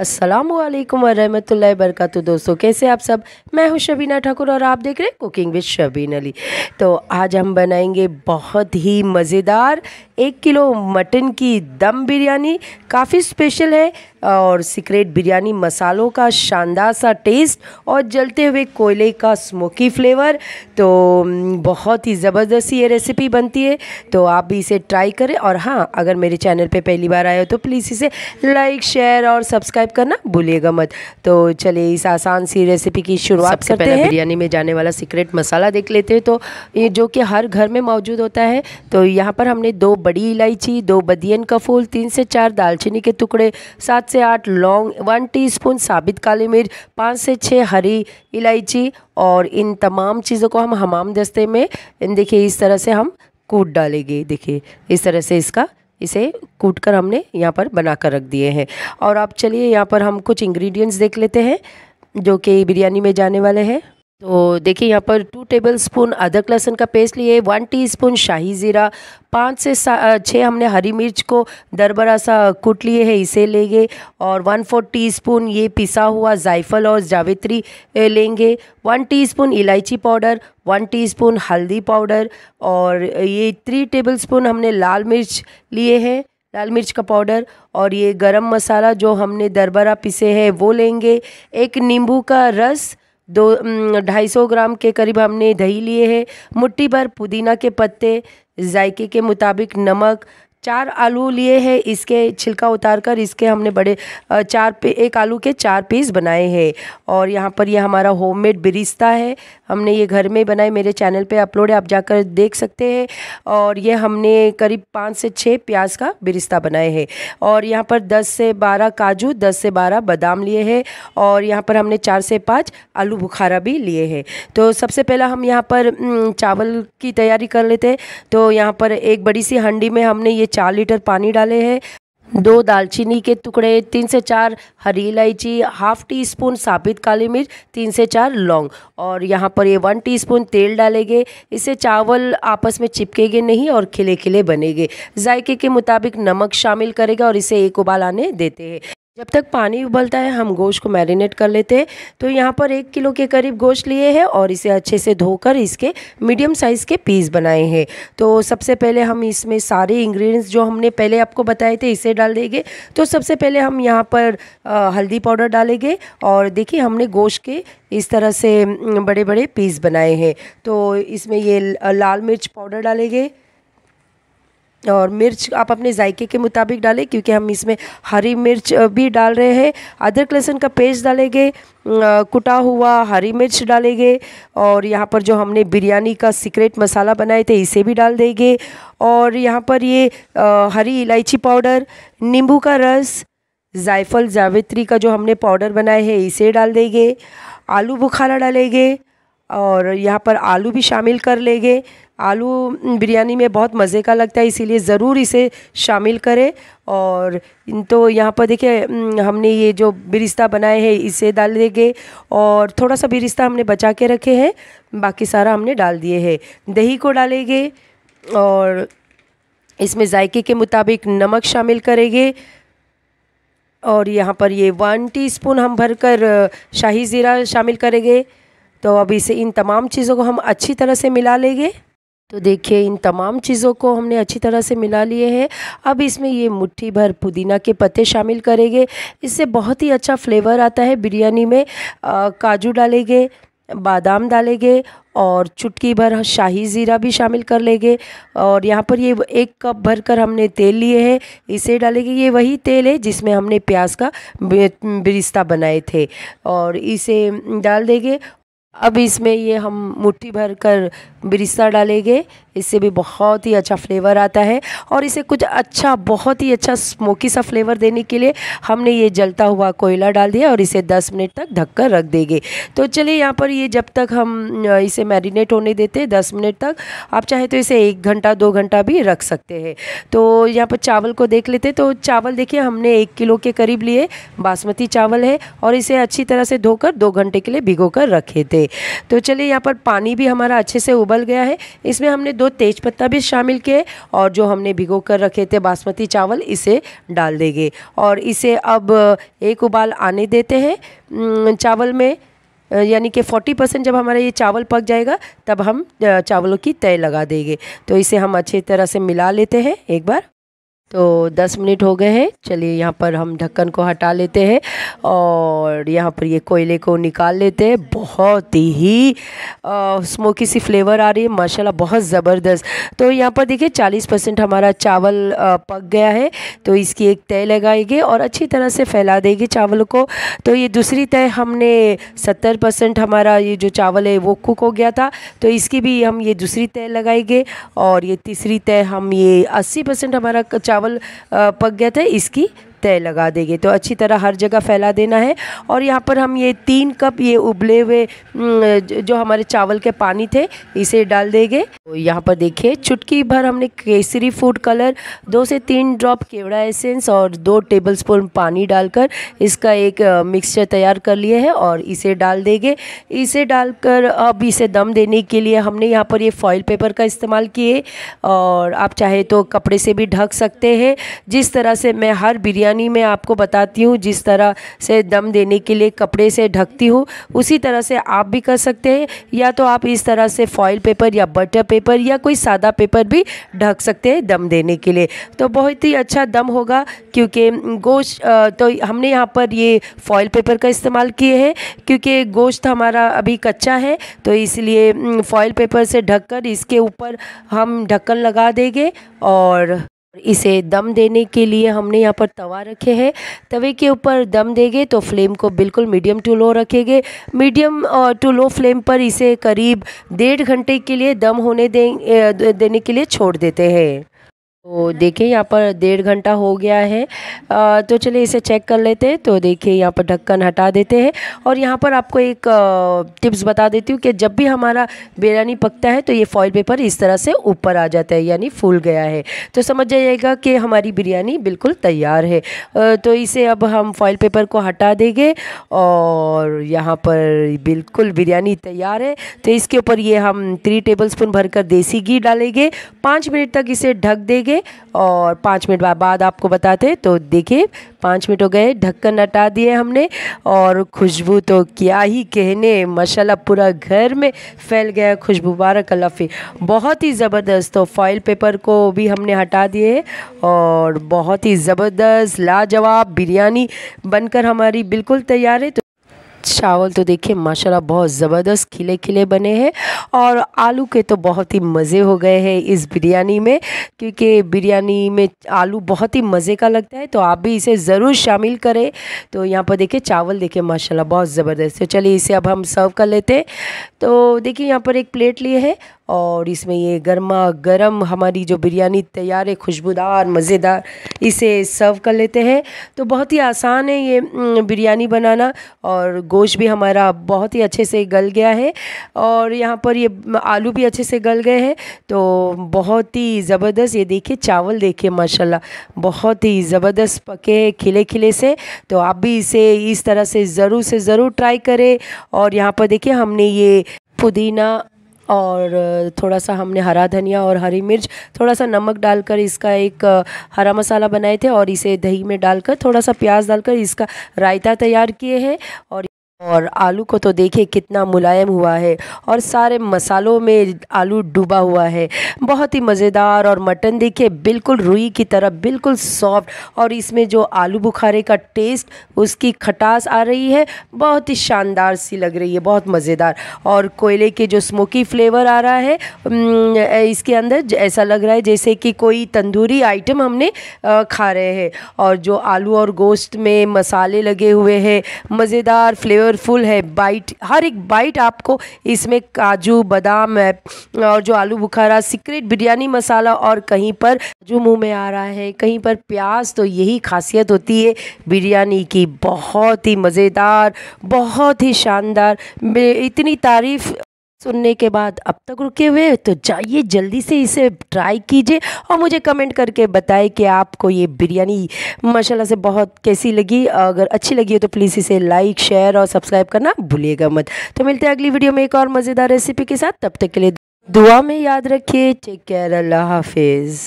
अस्सलाम वालेकुम वरहमतुल्लाहि वरकatu दोस्तों, कैसे आप सब? मैं हूँ शबीना ठाकुर और आप देख रहे हैं कुकिंग विद शबीन अली। तो आज हम बनाएँगे बहुत ही मज़ेदार एक किलो मटन की दम बिरयानी। काफ़ी स्पेशल है। और सीक्रेट बिरयानी मसालों का शानदार सा टेस्ट और जलते हुए कोयले का स्मोकी फ्लेवर तो बहुत ही ज़बरदस्त ये रेसिपी बनती है। तो आप भी इसे ट्राई करें और हाँ अगर मेरे चैनल पे पहली बार आए हो तो प्लीज़ इसे लाइक शेयर और सब्सक्राइब करना भूलिएगा मत। तो चलिए इस आसान सी रेसिपी की शुरुआत करते हैं। बिरयानी में जाने वाला सीक्रेट मसाला देख लेते हैं। तो ये जो कि हर घर में मौजूद होता है तो यहाँ पर हमने दो बड़ी इलायची दो बदियन का फूल तीन से चार दालचीनी के टुकड़े सात से आठ लौंग, वन टीस्पून साबित काली मिर्च, पाँच से छः हरी इलायची और इन तमाम चीज़ों को हम हमाम दस्ते में देखिए इस तरह से हम कूट डालेंगे, देखिए इस तरह से इसका, इसे कूट कर हमने यहाँ पर बना कर रख दिए हैं। और आप चलिए यहाँ पर हम कुछ इंग्रेडिएंट्स देख लेते हैं, जो कि बिरयानी में जाने वाले हैं। तो देखिए, यहाँ पर टू टेबल स्पून अदरक लहसुन का पेस्ट लिए वन टीस्पून शाही ज़ीरा, पाँच से छः हमने हरी मिर्च को दरबरा सा कूट लिए है, इसे लेंगे और वन फोर टीस्पून ये पिसा हुआ जायफल और जावित्री लेंगे। वन टीस्पून इलायची पाउडर वन टीस्पून हल्दी पाउडर और ये थ्री टेबल स्पून हमने लाल मिर्च लिए हैं, लाल मिर्च का पाउडर और ये गरम मसाला जो हमने दरबरा पिसे है, वो लेंगे। एक नींबू का रस दो ढाई सौ ग्राम के करीब हमने दही लिए हैं। मुट्ठी भर पुदीना के पत्ते, जायके के मुताबिक नमक चार आलू लिए हैं, इसके छिलका उतार कर इसके हमने बड़े चार पे, एक आलू के चार पीस बनाए हैं। और यहाँ पर ये यह हमारा होममेड बिरिस्ता है। हमने ये घर में बनाए, मेरे चैनल पे अपलोड है, आप जाकर देख सकते हैं। और ये हमने करीब पाँच से छः प्याज का बिरिस्ता बनाए हैं। और यहाँ पर दस से बारह काजू, दस से बारह बादाम लिए हैं। और यहाँ पर हमने चार से पाँच आलू बुखारा भी लिए हैं। तो सबसे पहला हम यहाँ पर चावल की तैयारी कर लेते हैं। तो यहाँ पर एक बड़ी सी हंडी में हमने ये चार लीटर पानी डाले हैं। दो दालचीनी के टुकड़े, तीन से चार हरी इलायची, हाफ़ टी स्पून साबित काली मिर्च, तीन से चार लौंग। और यहाँ पर ये वन टीस्पून तेल डालेंगे। इससे चावल आपस में चिपकेंगे नहीं और खिले खिले बनेंगे। जायके के मुताबिक नमक शामिल करेगा और इसे एक उबाल आने देते हैं। जब तक पानी उबलता है, हम गोश्त को मैरिनेट कर लेते हैं। तो यहाँ पर एक किलो के करीब गोश्त लिए हैं और इसे अच्छे से धोकर इसके मीडियम साइज़ के पीस बनाए हैं। तो सबसे पहले हम इसमें सारे इंग्रेडिएंट्स जो हमने पहले आपको बताए थे, इसे डाल देंगे। तो सबसे पहले हम यहाँ पर हल्दी पाउडर डालेंगे और देखिए हमने गोश्त के इस तरह से बड़े बड़े पीस बनाए हैं। तो इसमें ये लाल मिर्च पाउडर डालेंगे। और मिर्च आप अपने जायके के मुताबिक डालें, क्योंकि हम इसमें हरी मिर्च भी डाल रहे हैं। अदरक लहसुन का पेस्ट डालेंगे कुटा हुआ हरी मिर्च डालेंगे, और यहाँ पर जो हमने बिरयानी का सीक्रेट मसाला बनाए थे, इसे भी डाल देंगे। और यहाँ पर ये हरी इलायची पाउडर, नींबू का रस, जायफल जावित्री का जो हमने पाउडर बनाए हैं, इसे डाल देंगे। आलू बुखारा डालेंगे, और यहाँ पर आलू भी शामिल कर लेंगे। आलू बिरयानी में बहुत मज़े का लगता है, इसीलिए ज़रूर इसे शामिल करें। और तो यहाँ पर देखिए हमने ये जो बिरिस्ता बनाए हैं, इसे डाल देंगे। और थोड़ा सा बिरिस्ता हमने बचा के रखे हैं, बाकी सारा हमने डाल दिए हैं। दही को डालेंगे और इसमें जायके के मुताबिक नमक शामिल करेंगे। और यहाँ पर ये वन टीस्पून हम भरकर शाही ज़ीरा शामिल करेंगे। तो अब इसे इन तमाम चीज़ों को हम अच्छी तरह से मिला लेंगे। तो देखिए इन तमाम चीज़ों को हमने अच्छी तरह से मिला लिए हैं। अब इसमें ये मुट्ठी भर पुदीना के पत्ते शामिल करेंगे। इससे बहुत ही अच्छा फ्लेवर आता है बिरयानी में। आ, काजू डालेंगे बादाम डालेंगे और चुटकी भर शाही ज़ीरा भी शामिल कर लेंगे। और यहाँ पर ये एक कप भर कर हमने तेल लिए हैं। इसे डालेंगे ये वही तेल है जिसमें हमने प्याज का बिरिस्ता बनाए थे। और इसे डाल देंगे अब इसमें ये हम मुट्ठी भर कर बिरिस्ता डालेंगे। इससे भी बहुत ही अच्छा फ्लेवर आता है और इसे कुछ अच्छा बहुत ही अच्छा स्मोकी सा फ्लेवर देने के लिए हमने ये जलता हुआ कोयला डाल दिया और इसे 10 मिनट तक ढक कर रख देंगे। तो चलिए यहाँ पर ये जब तक हम इसे मैरिनेट होने देते हैं दस मिनट तक, आप चाहे तो इसे एक घंटा, दो घंटा भी रख सकते हैं। तो यहाँ पर चावल को देख लेते तो चावल देखिए, हमने एक किलो के करीब लिए, बासमती चावल है और इसे अच्छी तरह से धोकर दो घंटे के लिए भिगो कर रखे थे। से तो चलिए यहाँ पर पानी भी हमारा अच्छे से उबल गया है। इसमें हमने दो तेज पत्ता भी शामिल किए और जो हमने भिगो कर रखे थे बासमती चावल, इसे डाल देंगे। और इसे अब एक उबाल आने देते हैं। चावल में, यानी कि 40 परसेंट जब हमारा ये चावल पक जाएगा, तब हम चावलों की तय लगा देंगे। तो इसे हम अच्छी तरह से मिला लेते हैं एक बार। तो 10 मिनट हो गए हैं। चलिए यहाँ पर हम ढक्कन को हटा लेते हैं और यहाँ पर ये कोयले को निकाल लेते हैं। बहुत ही स्मोकी सी फ्लेवर आ रही है। माशाल्लाह बहुत ज़बरदस्त। तो यहाँ पर देखिए 40 परसेंट हमारा चावल आ, पक गया है। तो इसकी एक तय लगाएँगे और अच्छी तरह से फैला देगी चावल को। तो ये दूसरी तय हमने सत्तर परसेंट हमारा ये जो चावल है वो कुक हो गया था। तो इसकी भी हम ये दूसरी तय लगाएँगे और ये तीसरी तय हम ये अस्सी परसेंट हमारा चावल चावल पक गया था इसकी तय लगा देंगे। तो अच्छी तरह हर जगह फैला देना है। और यहाँ पर हम ये तीन कप ये उबले हुए जो हमारे चावल के पानी थे, इसे डाल देंगे। तो यहाँ पर देखिए, चुटकी भर हमने केसरी फ़ूड कलर, दो से तीन ड्रॉप केवड़ा एसेंस और दो टेबलस्पून पानी डालकर इसका एक मिक्सचर तैयार कर लिए है और इसे डाल देंगे। इसे डालकर अब इसे दम देने के लिए हमने यहाँ पर ये फॉइल पेपर का इस्तेमाल किए। और आप चाहे तो कपड़े से भी ढक सकते हैं। जिस तरह से मैं हर बिरयानी बिरयानी में आपको बताती हूँ, जिस तरह से दम देने के लिए कपड़े से ढकती हूँ, उसी तरह से आप भी कर सकते हैं, या तो आप इस तरह से फॉइल पेपर या बटर पेपर या कोई सादा पेपर भी ढक सकते हैं दम देने के लिए। तो बहुत ही अच्छा दम होगा, क्योंकि गोश्त तो हमने यहाँ पर ये फॉइल पेपर का इस्तेमाल किए हैं, क्योंकि गोश्त हमारा अभी कच्चा है तो इसलिए फॉइल पेपर से ढककर इसके ऊपर हम ढक्कन लगा देंगे और इसे दम देने के लिए हमने यहाँ पर तवा रखे हैं। तवे के ऊपर दम देंगे तो फ्लेम को बिल्कुल मीडियम टू लो रखेंगे। मीडियम टू लो फ्लेम पर इसे करीब डेढ़ घंटे के लिए दम होने दें, देने के लिए छोड़ देते हैं। तो देखिए यहाँ पर डेढ़ घंटा हो गया है। आ, तो चलिए इसे चेक कर लेते हैं। तो देखिए यहाँ पर ढक्कन हटा देते हैं। और यहाँ पर आपको एक टिप्स बता देती हूँ कि जब भी हमारा बिरयानी पकता है तो ये फॉइल पेपर इस तरह से ऊपर आ जाता है यानी फूल गया है। तो समझ जाइएगा कि हमारी बिरयानी बिल्कुल तैयार है। आ, तो इसे अब हम फॉइल पेपर को हटा देंगे और यहाँ पर बिल्कुल बिरयानी तैयार है। तो इसके ऊपर ये हम थ्री टेबल स्पून भरकर देसी घी डालेंगे। पाँच मिनट तक इसे ढक देंगे। और पाँच मिनट बाद आपको बताते तो देखिए, पाँच मिनट हो गए, ढक्कन हटा दिए हमने और खुशबू तो क्या ही कहने, माशाल्लाह पूरा घर में फैल गया खुशबू, बारक अल्लाफ़ी बहुत ही ज़बरदस्त तो फॉइल पेपर को भी हमने हटा दिए और बहुत ही ज़बरदस्त, लाजवाब बिरयानी बनकर हमारी बिल्कुल तैयार है। तो चावल तो देखिए, माशाल्लाह बहुत ज़बरदस्त खिले खिले बने हैं और आलू के तो बहुत ही मज़े हो गए हैं इस बिरयानी में, क्योंकि बिरयानी में आलू बहुत ही मज़े का लगता है तो आप भी इसे ज़रूर शामिल करें। तो यहाँ पर देखिए, चावल देखिए, माशाल्लाह बहुत ज़बरदस्त है। चलिए इसे अब हम सर्व कर लेते हैं। तो देखिए, यहाँ पर एक प्लेट लिए है और इसमें ये गर्मा गर्म हमारी जो बिरयानी तैयार है, खुशबूदार, मज़ेदार, इसे सर्व कर लेते हैं। तो बहुत ही आसान है ये बिरयानी बनाना और गोश्त भी हमारा बहुत ही अच्छे से गल गया है और यहाँ पर ये आलू भी अच्छे से गल गए हैं। तो बहुत ही ज़बरदस्त, ये देखिए, चावल देखिए, माशाल्लाह, बहुत ही ज़बरदस्त पके खिले खिले से। तो आप भी इसे इस तरह से ज़रूर से ज़रूर ट्राई करें और यहाँ पर देखिए, हमने ये पुदीना और थोड़ा सा हमने हरा धनिया और हरी मिर्च थोड़ा सा नमक डालकर इसका एक हरा मसाला बनाए थे और इसे दही में डालकर थोड़ा सा प्याज डालकर इसका रायता तैयार किए हैं और और आलू को तो देखिए कितना मुलायम हुआ है और सारे मसालों में आलू डूबा हुआ है। बहुत ही मज़ेदार और मटन देखिए बिल्कुल रुई की तरह, बिल्कुल सॉफ्ट और इसमें जो आलू बुखारे का टेस्ट, उसकी खटास आ रही है। बहुत ही शानदार सी लग रही है, बहुत मज़ेदार। और कोयले के जो स्मोकी फ्लेवर आ रहा है इसके अंदर ऐसा लग रहा है जैसे कि कोई तंदूरी आइटम हमने खा रहे हैं। और जो आलू और गोश्त में मसाले लगे हुए हैं, मज़ेदार फ्लेवर फ्लेवरफुल है बाइट हर एक बाइट आपको इसमें काजू, बादाम और जो आलू बुखारा सीक्रेट बिरयानी मसाला और कहीं पर जो मुँह में आ रहा है, कहीं पर प्याज तो यही खासियत होती है बिरयानी की। बहुत ही मज़ेदार, बहुत ही शानदार। इतनी तारीफ़ सुनने के बाद अब तक रुके हुए तो जाइए जल्दी से इसे ट्राई कीजिए और मुझे कमेंट करके बताएँ कि आपको ये बिरयानी माशाल्लाह से बहुत कैसी लगी। अगर अच्छी लगी हो तो प्लीज़ इसे लाइक, शेयर और सब्सक्राइब करना भूलिएगा मत। तो मिलते हैं अगली वीडियो में एक और मज़ेदार रेसिपी के साथ। तब तक के लिए दुआ में याद रखिए। Take care. अल्लाह हाफिज़।